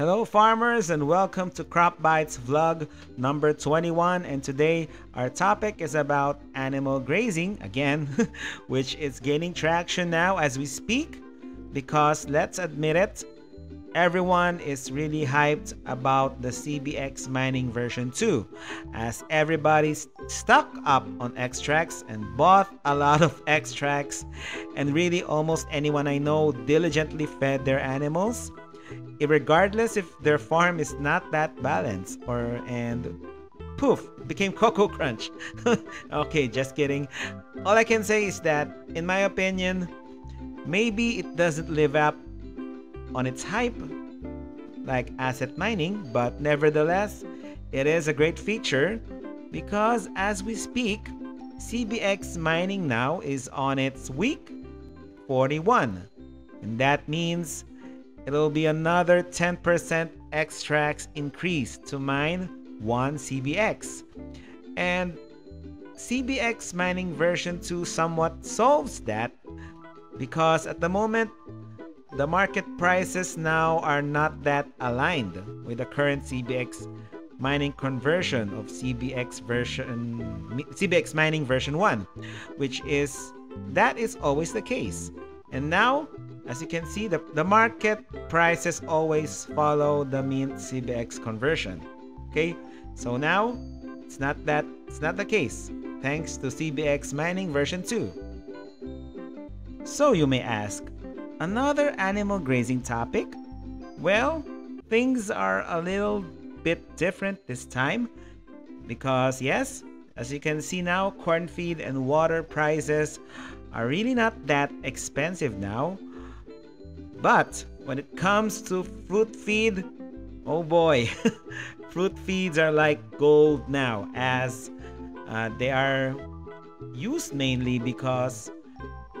Hello, farmers, and welcome to CropBytes vlog number 21. And today, our topic is about animal grazing again, which is gaining traction now as we speak. Because let's admit it, everyone is really hyped about the CBX mining version 2, as everybody's stuck up on extracts and bought a lot of extracts, and really almost anyone I know diligently fed their animals regardless if their farm is not that balanced or and poof became cocoa crunch. Okay just kidding. All i can say is that in my opinion maybe it doesn't live up on its hype like asset mining but nevertheless it is a great feature because as we speak cbx mining now is on its week 41 and that means it'll be another 10% extracts increase to mine 1 CBX. And CBX mining version 2 somewhat solves that because at the moment the market prices now are not that aligned with the current CBX mining conversion of CBX version CBX mining version 1 which is that is always the case and now as you can see, the, the market prices always follow the Mint CBX conversion. Okay, so now it's not that it's not the case thanks to CBX mining version 2. So you may ask, another animal grazing topic? Well, things are a little bit different this time because yes, as you can see now, corn feed and water prices are really not that expensive now but when it comes to fruit feed, oh boy, fruit feeds are like gold now as uh, they are used mainly because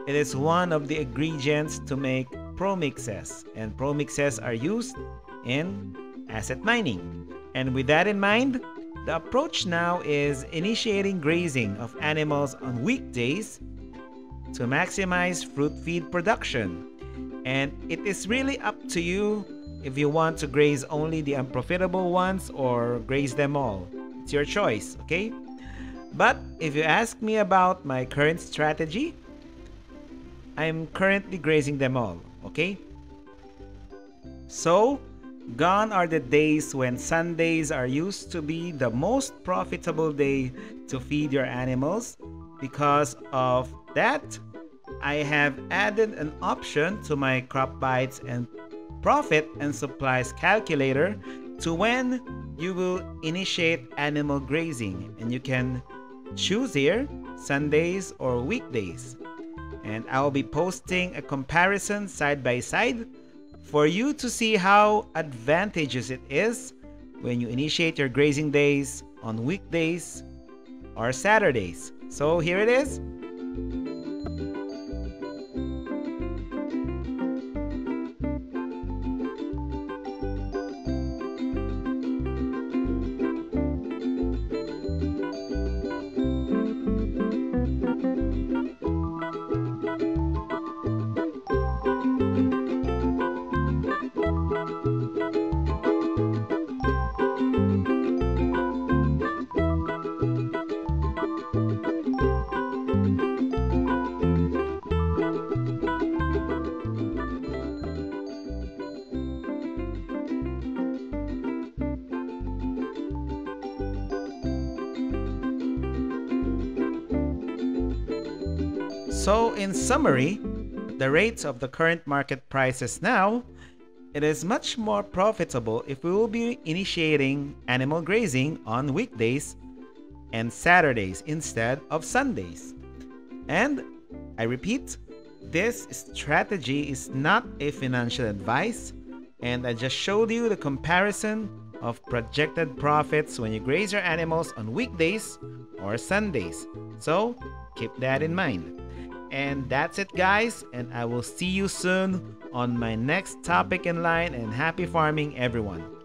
it is one of the ingredients to make premixes and premixes are used in asset mining. And with that in mind, the approach now is initiating grazing of animals on weekdays to maximize fruit feed production and it is really up to you if you want to graze only the unprofitable ones or graze them all. It's your choice, okay? But if you ask me about my current strategy, I'm currently grazing them all, okay? So, gone are the days when Sundays are used to be the most profitable day to feed your animals. Because of that, I have added an option to my CropBytes and profit and supplies calculator to when you will initiate animal grazing and you can choose here Sundays or weekdays and I will be posting a comparison side by side for you to see how advantageous it is when you initiate your grazing days on weekdays or Saturdays. So here it is. So, in summary, the rates of the current market prices now, it is much more profitable if we will be initiating animal grazing on weekdays and Saturdays instead of Sundays. And I repeat, this strategy is not a financial advice, and I just showed you the comparison of projected profits when you graze your animals on weekdays or Sundays. So keep that in mind. And that's it, guys. And I will see you soon on my next topic in line. And happy farming, everyone.